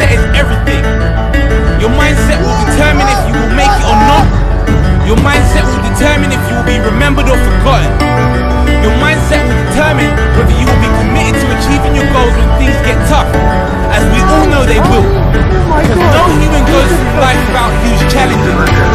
mindset is everything. Your mindset will determine if you will make it or not. Your mindset will determine if you will be remembered or forgotten. Your mindset will determine whether you will be committed to achieving your goals when things get tough, as we all know they will. Because no human goes through life without huge challenges.